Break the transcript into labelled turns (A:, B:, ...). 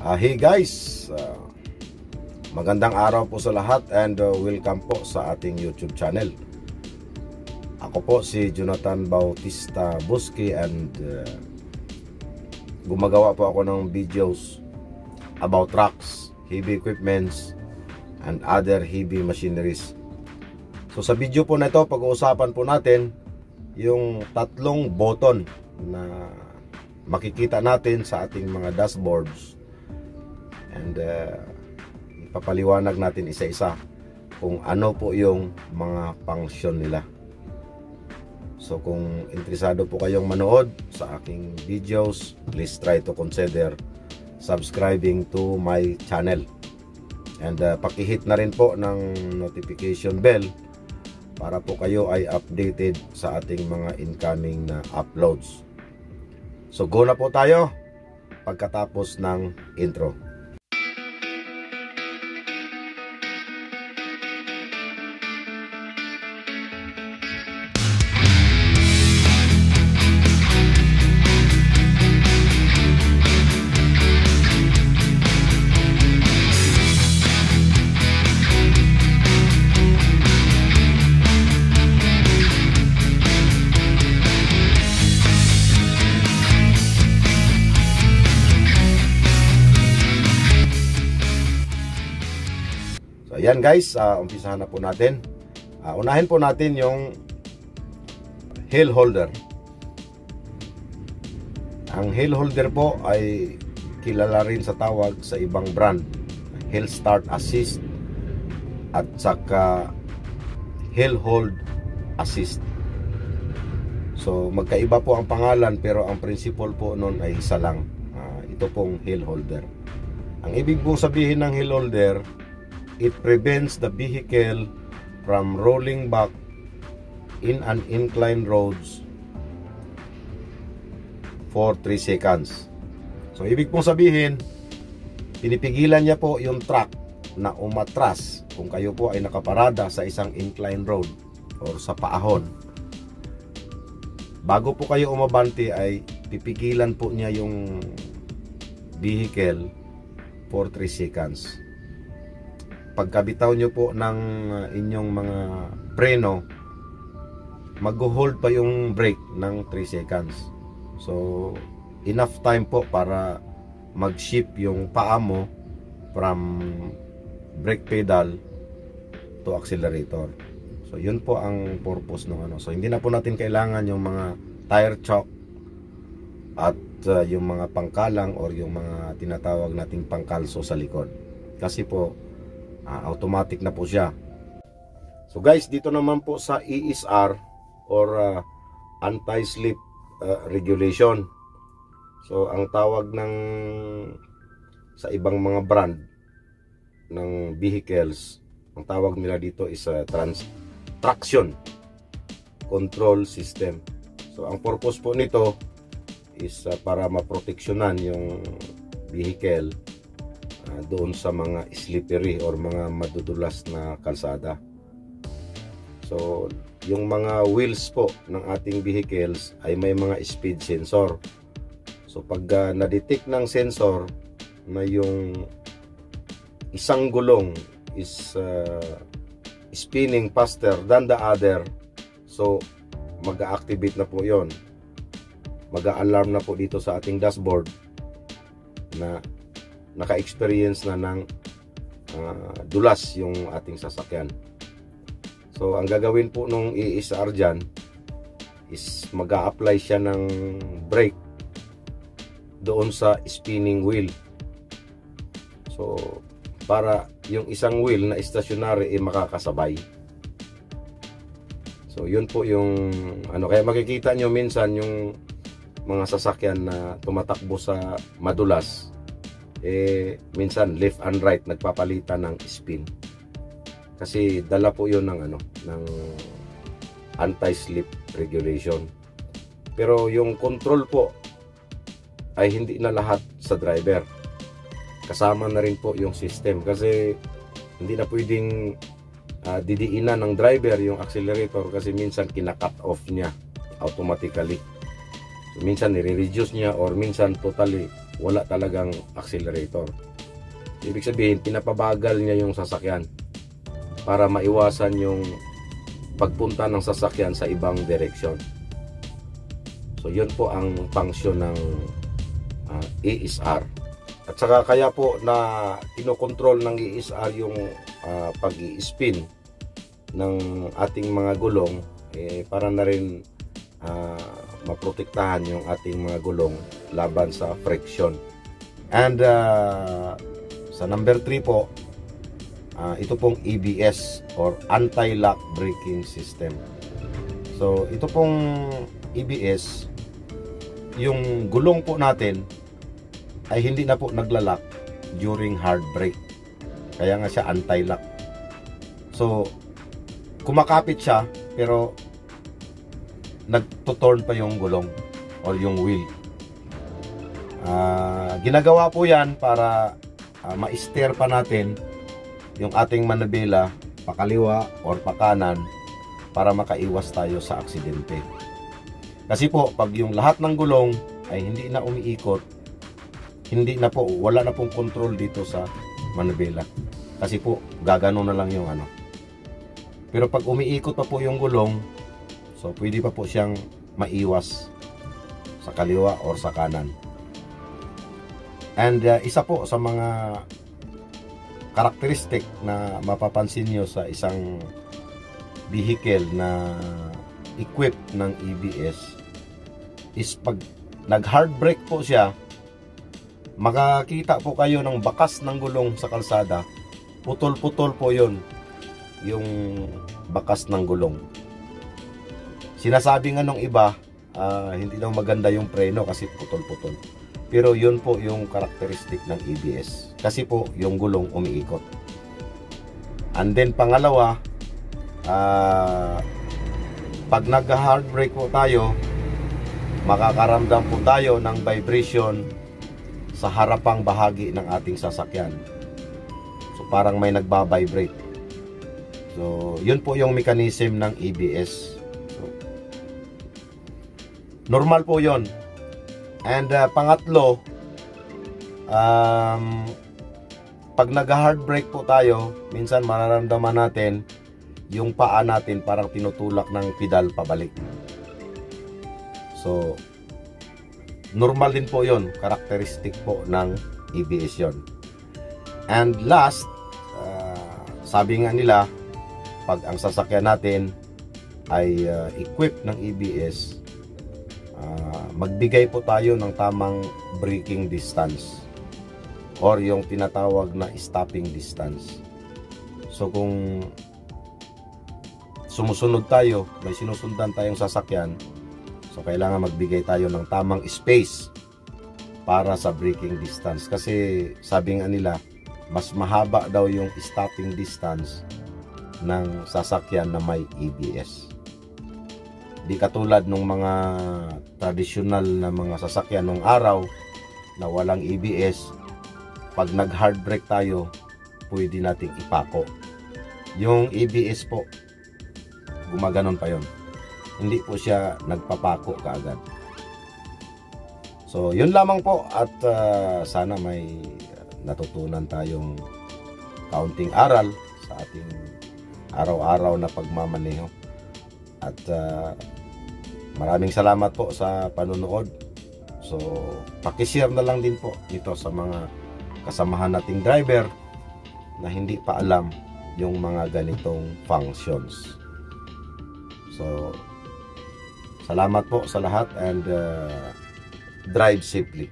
A: Uh, hey guys, uh, magandang araw po sa lahat and uh, welcome po sa ating YouTube channel. Ako po si Jonathan Bautista Busky and uh, gumagawa po ako ng videos about trucks, heavy equipments, and other heavy machineries. So sa video po na ito, pag-uusapan po natin yung tatlong button na makikita natin sa ating mga dashboards and uh, ipapaliwanag natin isa-isa kung ano po yung mga function nila so kung interesado po kayong manood sa aking videos please try to consider subscribing to my channel and uh, pakihit na rin po ng notification bell para po kayo ay updated sa ating mga incoming na uploads. So go na po tayo pagkatapos ng intro. Ayan guys, uh, umpisahan na po natin. Uh, unahin po natin yung hill holder. Ang hill holder po ay kilala rin sa tawag sa ibang brand. Hill Start Assist at saka Hill Hold Assist. So magkaiba po ang pangalan pero ang principle po noon ay isa lang. Uh, ito pong hill holder. Ang ibig pong sabihin ng hill holder it prevents the vehicle from rolling back in an inclined roads for 3 seconds. So, ibig pong sabihin, pinipigilan niya po yung truck na umatras kung kayo po ay nakaparada sa isang inclined road or sa paahon. Bago po kayo umabante ay pipigilan po niya yung vehicle for 3 seconds pagkabitaw nyo po ng uh, inyong mga preno mag-hold pa yung brake ng 3 seconds. So enough time po para mag-shift yung paa mo from brake pedal to accelerator. So yun po ang purpose ng ano. So hindi na po natin kailangan yung mga tire chock at uh, yung mga pangkalang or yung mga tinatawag nating pangkalso sa likod. Kasi po uh, automatic na po siya. So guys dito naman po sa ESR or uh, anti-slip uh, regulation. So ang tawag ng sa ibang mga brand ng vehicles ang tawag nila dito is uh, trans traction control system. So ang purpose po nito is uh, para maproteksyonan yung vehicle uh, doon sa mga slippery or mga madudulas na kalsada. So, yung mga wheels po ng ating vehicles ay may mga speed sensor. So, pag uh, na-detect ng sensor na yung isang gulong is uh, spinning faster than the other, so mag-activate na po yon mag-alarm na po dito sa ating dashboard na naka-experience na ng uh, dulas yung ating sasakyan. So, ang gagawin po nung ESR dyan is mag apply siya ng brake doon sa spinning wheel. So, para yung isang wheel na stationary ay makakasabay. So, yun po yung ano kaya makikita nyo minsan yung mga sasakyan na tumatakbo sa madulas eh minsan left and right nagpapalitan ng spin. Kasi dala po yon ng ano ng anti-slip regulation. Pero yung control po ay hindi na lahat sa driver. Kasama na rin po yung system kasi hindi na pwedeng uh, didiinan ng driver yung accelerator kasi minsan kina-cut off niya automatically minsan nire-reduce niya or minsan totally wala talagang accelerator. Ibig sabihin, pinapabagal niya yung sasakyan para maiwasan yung pagpunta ng sasakyan sa ibang direksyon. So, yun po ang function ng uh, ESR. At saka kaya po na kinokontrol ng ESR yung uh, pag-i-spin ng ating mga gulong eh, para na rin uh, maprotektahan yung ating mga gulong laban sa friction. And uh, sa number 3 po, uh, ito pong ABS or Anti-Lock Braking System. So, ito pong ABS, yung gulong po natin ay hindi na po naglalak during hard brake. Kaya nga siya anti-lock. So, kumakapit siya pero nagtuturn pa yung gulong or yung wheel. Uh, ginagawa po yan para uh, ma-steer pa natin yung ating manabela pakaliwa or pakanan para makaiwas tayo sa aksidente. Kasi po, pag yung lahat ng gulong ay hindi na umiikot, hindi na po, wala na pong control dito sa manabela. Kasi po, gagano na lang yung ano. Pero pag umiikot pa po yung gulong, So, pwede pa po siyang maiwas sa kaliwa or sa kanan. And uh, isa po sa mga karakteristik na mapapansin nyo sa isang vehicle na equipped ng EBS is pag nag hard brake po siya makakita po kayo ng bakas ng gulong sa kalsada putol-putol po yon yung bakas ng gulong Sinasabi nga nung iba, uh, hindi daw maganda yung preno kasi putol-putol. Pero yun po yung karakteristik ng ABS. Kasi po yung gulong umiikot. And then pangalawa, uh, pag nag-hard brake po tayo, makakaramdam po tayo ng vibration sa harapang bahagi ng ating sasakyan. So parang may nagba-vibrate. So yun po yung mechanism ng ABS. Normal po yon. And uh, pangatlo, um, pag nag-hard brake po tayo, minsan mararamdaman natin yung paa natin parang tinutulak ng pedal pabalik. So, normal din po yon Characteristic po ng ABS yon And last, uh, sabi nga nila, pag ang sasakyan natin ay uh, equipped ng ABS, uh, magbigay po tayo ng tamang braking distance or yung tinatawag na stopping distance. So kung sumusunod tayo, may sinusundan tayong sasakyan, so kailangan magbigay tayo ng tamang space para sa braking distance. Kasi sabi nga nila, mas mahaba daw yung stopping distance ng sasakyan na may ABS. Di katulad ng mga traditional na mga sasakyan nung araw na walang ABS. Pag nag-hard brake tayo, pwede nating ipako. Yung ABS po, gumaganon pa yon. Hindi po siya nagpapako kaagad. So, yun lamang po at uh, sana may natutunan tayong kaunting aral sa ating araw-araw na pagmamaneho. At uh, Maraming salamat po sa panonood. So, pakishare na lang din po ito sa mga kasamahan nating driver na hindi pa alam yung mga ganitong functions. So, salamat po sa lahat and uh, drive safely.